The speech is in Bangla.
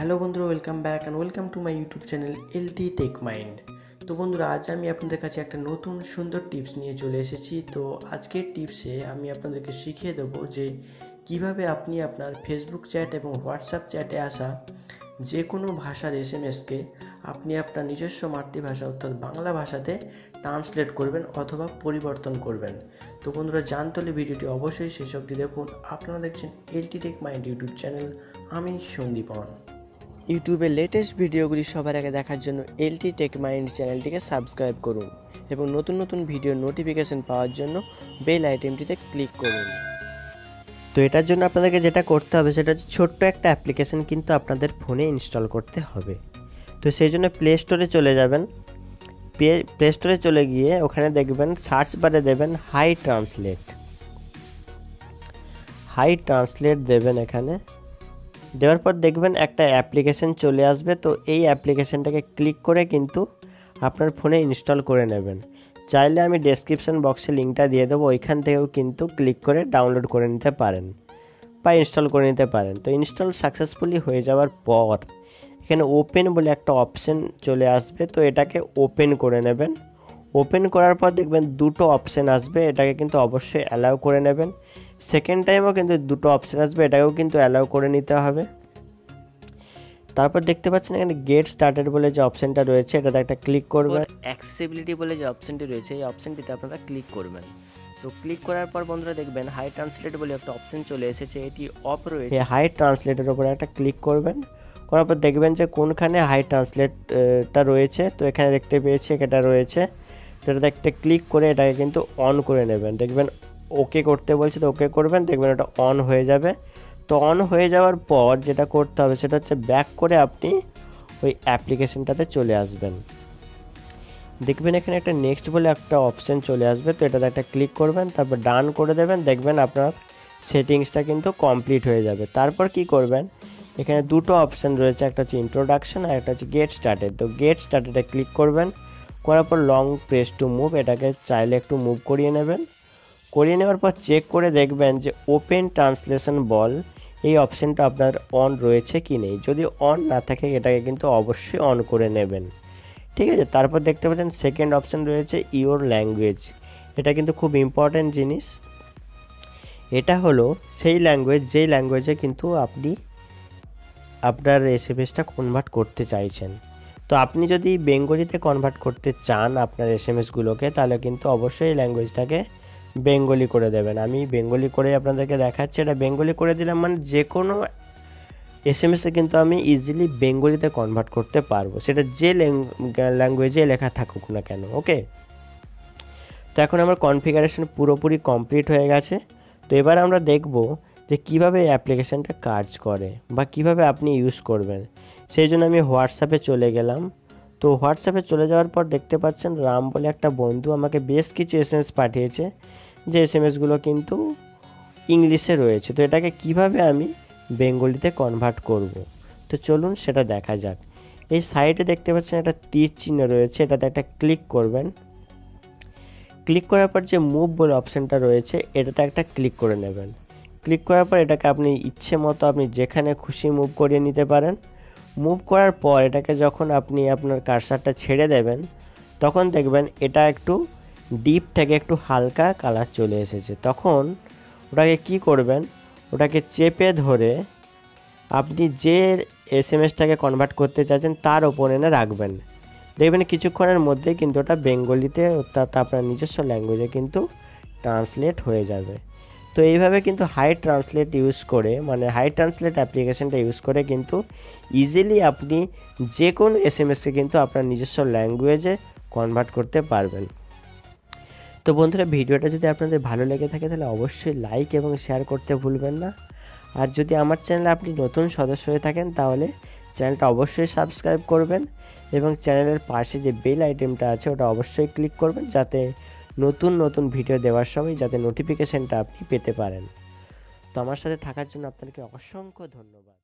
হ্যালো বন্ধুরা, welcome back and welcome to my YouTube channel LT tech mind. তো বন্ধুরা, আজ আমি আপনাদের কাছে একটা নতুন সুন্দর টিপস নিয়ে চলে এসেছি। তো আজকের টিপসে আমি আপনাদেরকে শিখিয়ে দেবো যে কীভাবে আপনি আপনার ফেসবুক চ্যাট এবং হোয়াটসঅ্যাপ চ্যাটে আসা যে কোনো ভাষার এস এম এসকে আপনি আপনার নিজস্ব মাতৃভাষা অর্থাৎ বাংলা ভাষাতে ট্রান্সলেট করবেন অথবা পরিবর্তন করবেন। তো বন্ধুরা জানতে হলে ভিডিওটি অবশ্যই শেষ অবধি দেখুন। আপনারা দেখছেন LT tech mind YouTube channel, আমি সন্দীপন। ইউটিউবের লেটেস্ট ভিডিওগুলি সবার আগে দেখার জন্য এলটি টেক মাইন্ড চ্যানেলটিকে সাবস্ক্রাইব করুন এবং নতুন নতুন ভিডিওর নোটিফিকেশন পাওয়ার জন্য বেল আইটেমটিতে ক্লিক করুন। তো এটার জন্য আপনাদেরকে যেটা করতে হবে, সেটা হচ্ছে ছোট্ট একটা অ্যাপ্লিকেশন কিন্তু আপনাদের ফোনে ইনস্টল করতে হবে। তো সেই জন্য প্লে স্টোরে চলে যাবেন। প্লে স্টোরে চলে গিয়ে ওখানে দেখবেন সার্চ বারে দেবেন হাই ট্রান্সলেট হাই ট্রান্সলেট দেবেন এখানে। দেওয়ার পর দেখবেন একটা অ্যাপ্লিকেশন চলে আসবে। তো এই অ্যাপ্লিকেশনটাকে ক্লিক করে কিন্তু আপনার ফোনে ইনস্টল করে নেবেন। চাইলে আমি ডেসক্রিপশন বক্সে লিঙ্কটা দিয়ে দেবো, ওইখান থেকেও কিন্তু ক্লিক করে ডাউনলোড করে নিতে পারেন বা ইনস্টল করে নিতে পারেন। তো ইনস্টল সাকসেসফুলি হয়ে যাওয়ার পর এখানে ওপেন বলে একটা অপশন চলে আসবে। তো এটাকে ওপেন করে নেবেন। ওপেন করার পর দেখবেন দুটো অপশান আসবে এটাকে কিন্তু অবশ্যই অ্যালাউ করে নেবেন। সেকেন্ড টাইমও কিন্তু দুটো অপশান আসবে এটাকেও কিন্তু অ্যালাউ করে নিতে হবে। তারপর দেখতে পাচ্ছেন এখানে গেট স্টার্টেড বলে যে অপশানটা রয়েছে এটাতে একটা ক্লিক করবেন। অ্যাক্সেসিবিলিটি বলে যে অপশানটি রয়েছে এই অপশানটিতে আপনারা ক্লিক করবেন। তো ক্লিক করার পর বন্ধুরা দেখবেন হাই ট্রান্সলেট বলে একটা অপশান চলে এসেছে এটি অফ রয়েছে। হাই ট্রান্সলেটের উপরে একটা ক্লিক করবেন। করার পর দেখবেন যে কোনখানে হাই ট্রান্সলেটটা রয়েছে তো এখানে দেখতে পেয়েছি এটা রয়েছে। তো এটাতে একটা ক্লিক করে এটাকে কিন্তু অন করে নেবেন। দেখবেন ওকে করতে বলছে তো ওকে করবেন, দেখবেন ওটা অন হয়ে যাবে। তো অন হয়ে যাওয়ার পর যেটা করতে হবে সেটা হচ্ছে ব্যাক করে আপনি ওই অ্যাপ্লিকেশনটাতে চলে আসবেন। দেখবেন এখানে একটা নেক্সট বলে একটা অপশান চলে আসবে, তো এটাতে একটা ক্লিক করবেন, তারপর ডান করে দেবেন, দেখবেন আপনার সেটিংসটা কিন্তু কমপ্লিট হয়ে যাবে। তারপর কি করবেন? এখানে দুটো অপশান রয়েছে, একটা হচ্ছে ইন্ট্রোডাকশন আর একটা হচ্ছে গেট স্টার্টেড তো গেট স্টার্টেডে ক্লিক করবেন করার পর লং প্রেস টু মুভ এটাকে চাইলে একটু মুভ করিয়ে নেবেন। করিয়ে নেওয়ার পর চেক করে দেখবেন যে ওপেন ট্রান্সলেশন বল এই অপশানটা আপনার অন রয়েছে কি নেই। যদি অন না থাকে, এটাকে কিন্তু অবশ্যই অন করে নেবেন। ঠিক আছে, তারপর দেখতে পাচ্ছেন সেকেন্ড অপশান রয়েছে ইওর ল্যাঙ্গুয়েজ এটা কিন্তু খুব ইম্পর্ট্যান্ট জিনিস। এটা হলো সেই ল্যাঙ্গুয়েজ যেই ল্যাঙ্গুয়েজে কিন্তু আপনি আপনার এসএমএসটা কনভার্ট করতে চাইছেন। তো আপনি যদি বেঙ্গলিতে কনভার্ট করতে চান আপনার এসএমএসগুলোকে তাহলে কিন্তু অবশ্যই ল্যাঙ্গুয়েজটাকে বেঙ্গলি করে দেবেন। আমি বেঙ্গলি করে আপনাদেরকে দেখাচ্ছি। এটা বেঙ্গলি করে দিলাম মানে যে কোনো এস এম এসে কিন্তু আমি ইজিলি বেঙ্গলিতে কনভার্ট করতে পারব। সেটা যে ল্যাঙ্গুয়েজে লেখা থাকুক না কেন ওকে তো এখন আমার কনফিগারেশন পুরোপুরি কমপ্লিট হয়ে গেছে। তো এবার আমরা দেখব যে কীভাবে অ্যাপ্লিকেশানটা কাজ করে বা কীভাবে আপনি ইউজ করবেন। সেই জন্য আমি হোয়াটসঅ্যাপে চলে গেলাম। তো হোয়াটসঅ্যাপে চলে যাওয়ার পর দেখতে পাচ্ছেন রাম বলে একটা বন্ধু আমাকে বেশ কিছু এস এম এস পাঠিয়েছে। যে এস এম এসগুলো কিন্তু ইংলিশে রয়েছে। তো এটাকে কীভাবে আমি বেঙ্গলিতে কনভার্ট করব। তো চলুন সেটা দেখা যাক। এই সাইডে দেখতে পাচ্ছেন একটা তীর চিহ্ন রয়েছে। এটাতে একটা ক্লিক করবেন। ক্লিক করার পর যে মুভ বলে অপশানটা রয়েছে, এটাতে একটা ক্লিক করে নেবেন। ক্লিক করার পর এটাকে আপনি ইচ্ছে মতো আপনি যেখানে খুশি মুভ করিয়ে নিতে পারেন। মুভ করার পর এটাকে যখন আপনি আপনার কারসারটা ছেড়ে দেবেন, তখন দেখবেন এটা একটু ডিপ থেকে একটু হালকা কালার চলে এসেছে। তখন ওটাকে কি করবেন, ওটাকে চেপে ধরে আপনি যে এস এম এসটাকে কনভার্ট করতে চাইছেন তার ওপর এনে রাখবেন। দেখবেন কিছুক্ষণের মধ্যে কিন্তু ওটা বেঙ্গলিতে অর্থাৎ আপনার নিজস্ব ল্যাঙ্গুয়েজে কিন্তু ট্রান্সলেট হয়ে যাবে। তো এইভাবে কিন্তু হাই ট্রান্সলেট ইউজ করে মানে হাই ট্রান্সলেট অ্যাপ্লিকেশানটা ইউজ করে কিন্তু ইজিলি আপনি যে কোনো এস এম এসকে কিন্তু আপনার নিজস্ব ল্যাঙ্গুয়েজে কনভার্ট করতে পারবেন। তো বন্ধুরা, ভিডিওটা যদি আপনাদের ভালো লেগে থাকে তাহলে অবশ্যই লাইক এবং শেয়ার করতে ভুলবেন না। আর যদি আমার চ্যানেলে আপনি নতুন সদস্য হয়ে থাকেন তাহলে চ্যানেলটা অবশ্যই সাবস্ক্রাইব করবেন এবং চ্যানেলের পাশে যে বেল আইটেমটা আছে ওটা অবশ্যই ক্লিক করবেন যাতে নতুন নতুন ভিডিও দেওয়ার সময় যাতে নোটিফিকেশানটা আপনি পেতে পারেন। তো আমার সাথে থাকার জন্য আপনাদেরকে অসংখ্য ধন্যবাদ।